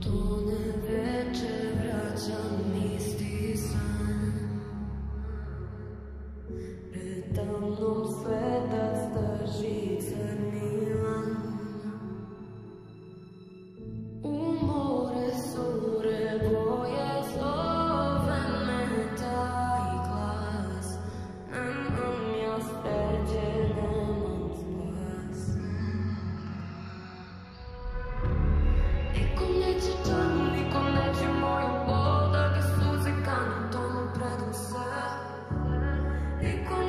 todo. You.